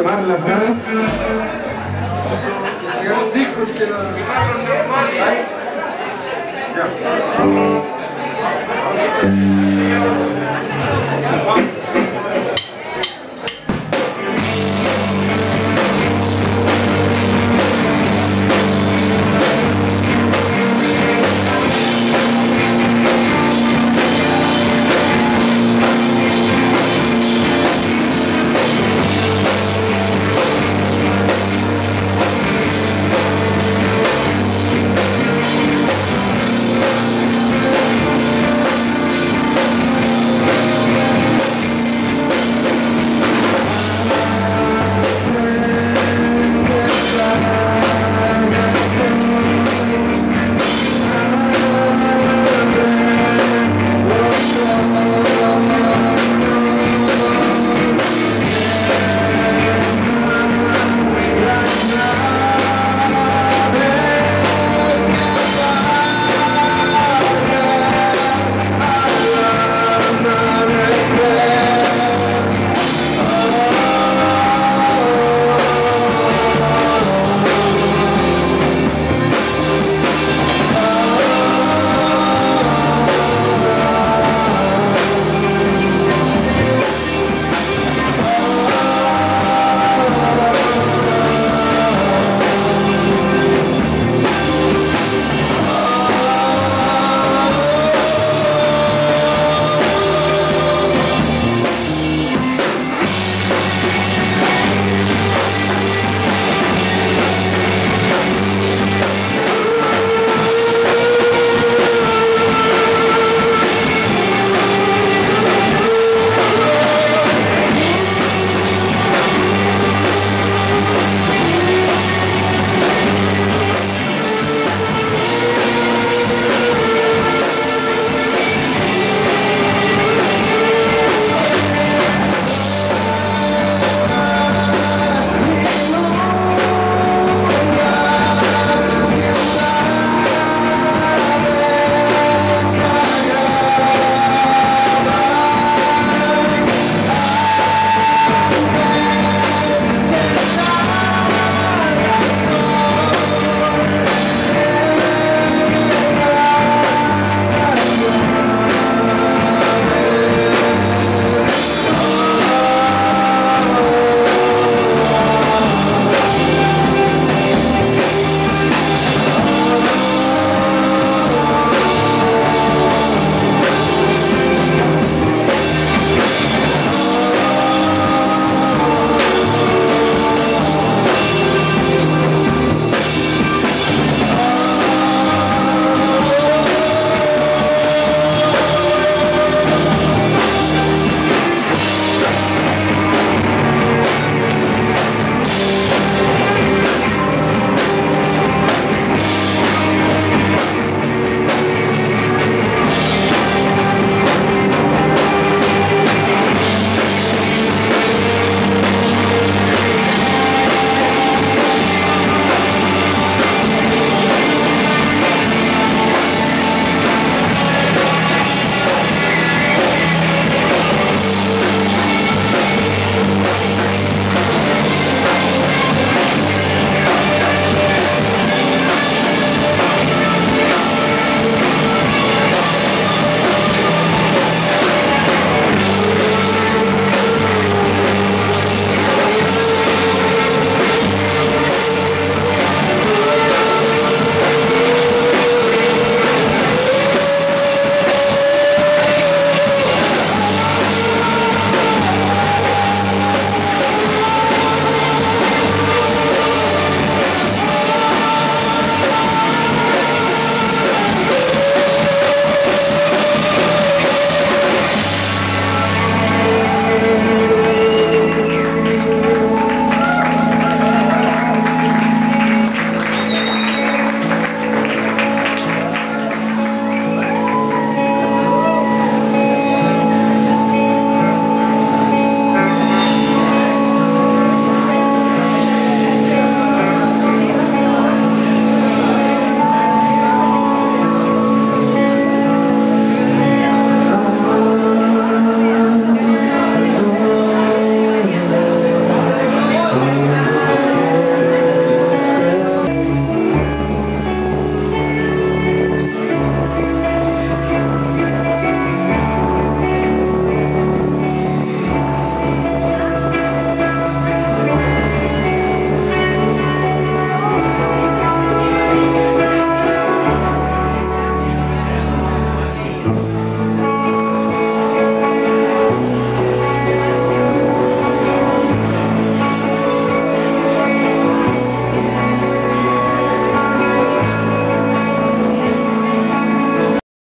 quemarlas nuevas. Que sacar un disco y que lo...